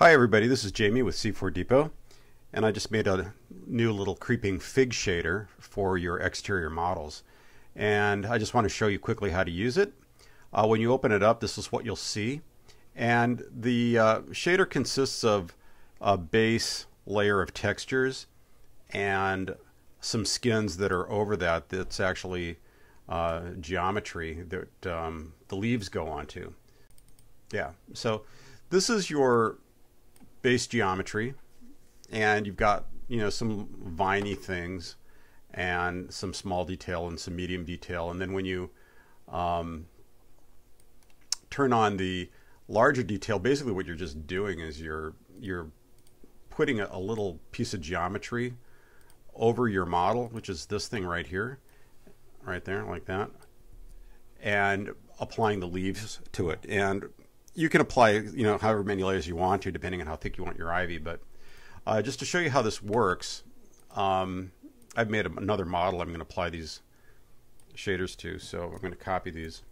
Hi everybody, this is Jamie with C4 Depot and I just made a new little creeping fig shader for your exterior models and I just want to show you quickly how to use it. Uh, when you open it up this is what you'll see and the uh, shader consists of a base layer of textures and some skins that are over that that's actually uh, geometry that um, the leaves go onto. Yeah, so this is your base geometry and you've got you know some viney things and some small detail and some medium detail. And then when you um, turn on the larger detail basically what you're just doing is you're you're putting a, a little piece of geometry over your model which is this thing right here right there like that and applying the leaves to it. And you can apply, you know, however many layers you want to, depending on how thick you want your ivy. But uh, just to show you how this works, um, I've made another model I'm going to apply these shaders to. So I'm going to copy these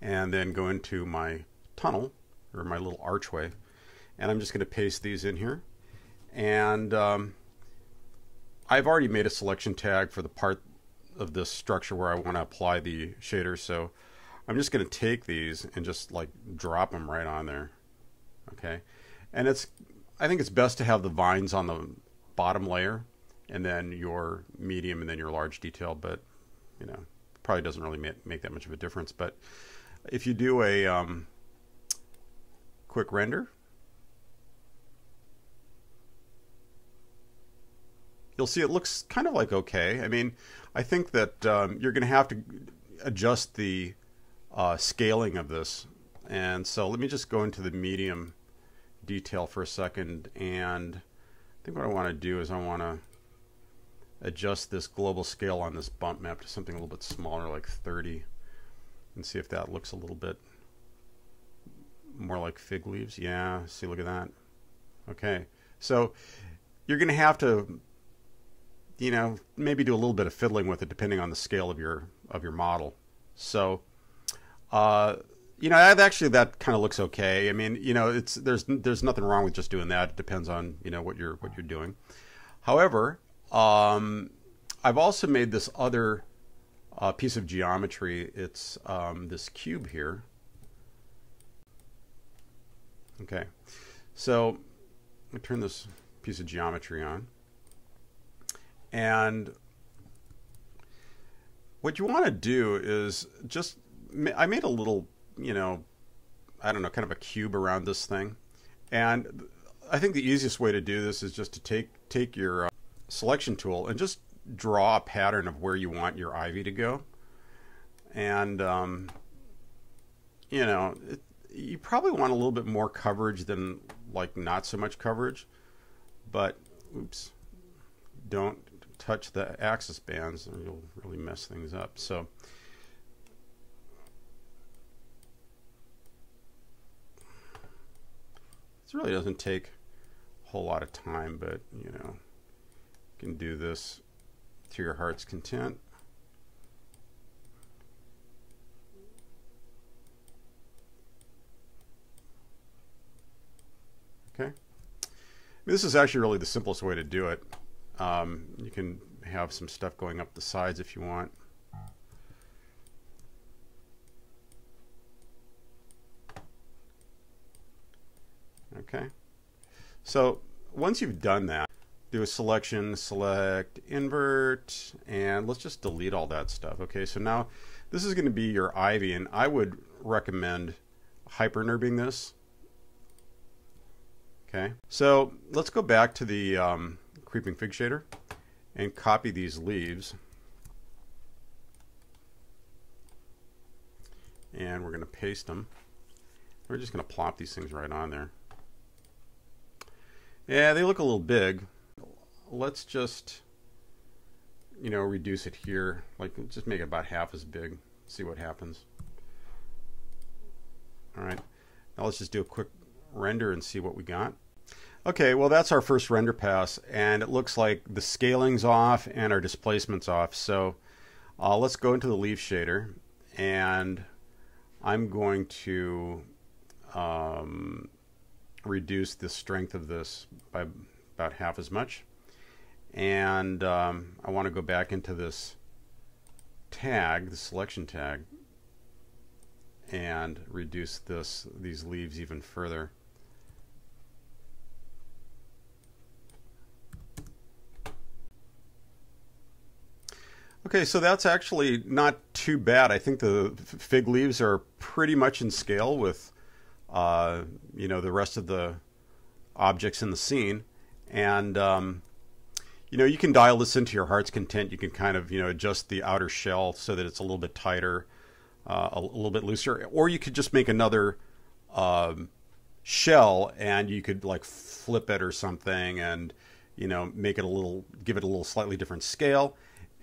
and then go into my tunnel or my little archway. And I'm just going to paste these in here. And um, I've already made a selection tag for the part of this structure where I want to apply the shader. So I'm just going to take these and just like drop them right on there. Okay. And it's, I think it's best to have the vines on the bottom layer and then your medium and then your large detail, but you know, probably doesn't really make, make that much of a difference. But if you do a um, quick render, you'll see it looks kind of like okay. I mean, I think that um, you're going to have to adjust the uh, scaling of this. And so let me just go into the medium detail for a second. And I think what I want to do is I want to adjust this global scale on this bump map to something a little bit smaller, like 30, and see if that looks a little bit more like fig leaves. Yeah, see, look at that. Okay, so you're going to have to, you know, maybe do a little bit of fiddling with it depending on the scale of your of your model. So uh, you know, I've actually that kind of looks okay. I mean, you know, it's there's there's nothing wrong with just doing that. It depends on you know what you're what you're doing. However, um, I've also made this other uh, piece of geometry. It's um, this cube here. Okay, so me turn this piece of geometry on, and what you want to do is just I made a little, you know, I don't know, kind of a cube around this thing, and I think the easiest way to do this is just to take take your uh, selection tool and just draw a pattern of where you want your ivy to go, and um, you know, it, you probably want a little bit more coverage than like not so much coverage, but oops, don't touch the axis bands or you'll really mess things up. So This really doesn't take a whole lot of time, but you know, you can do this to your heart's content. Okay. This is actually really the simplest way to do it. Um, you can have some stuff going up the sides if you want. Okay. So once you've done that, do a selection, select invert, and let's just delete all that stuff. Okay, so now this is going to be your ivy, and I would recommend hypernerbing this. Okay, so let's go back to the um, creeping fig shader and copy these leaves. And we're going to paste them. We're just going to plop these things right on there. Yeah, they look a little big. Let's just, you know, reduce it here. Like, just make it about half as big. See what happens. All right. Now let's just do a quick render and see what we got. Okay, well that's our first render pass, and it looks like the scaling's off and our displacement's off. So uh, let's go into the leaf shader, and I'm going to um, reduce the strength of this by about half as much. And um, I want to go back into this tag, the selection tag, and reduce this these leaves even further. Okay, so that's actually not too bad. I think the fig leaves are pretty much in scale with, uh, you know, the rest of the objects in the scene, and um, you know, you can dial this into your heart's content. You can kind of, you know, adjust the outer shell so that it's a little bit tighter, uh, a, a, little bit looser, or you could just make another um, shell and you could like flip it or something, and you know, make it a little, give it a little slightly different scale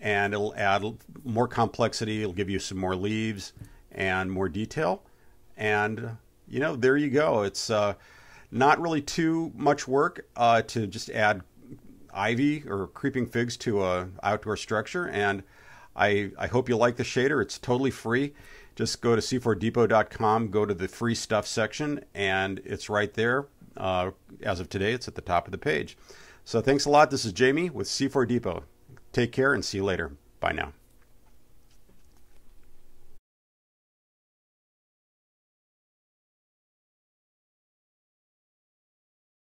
and it'll add more complexity. It'll give you some more leaves and more detail. And, you know, there you go. It's uh, not really too much work uh, to just add ivy or creeping figs to a outdoor structure. And I, I hope you like the shader. It's totally free. Just go to c4depot.com, go to the free stuff section, and it's right there. Uh, as of today, it's at the top of the page. So thanks a lot. This is Jamie with C4 Depot. Take care and see you later. Bye now.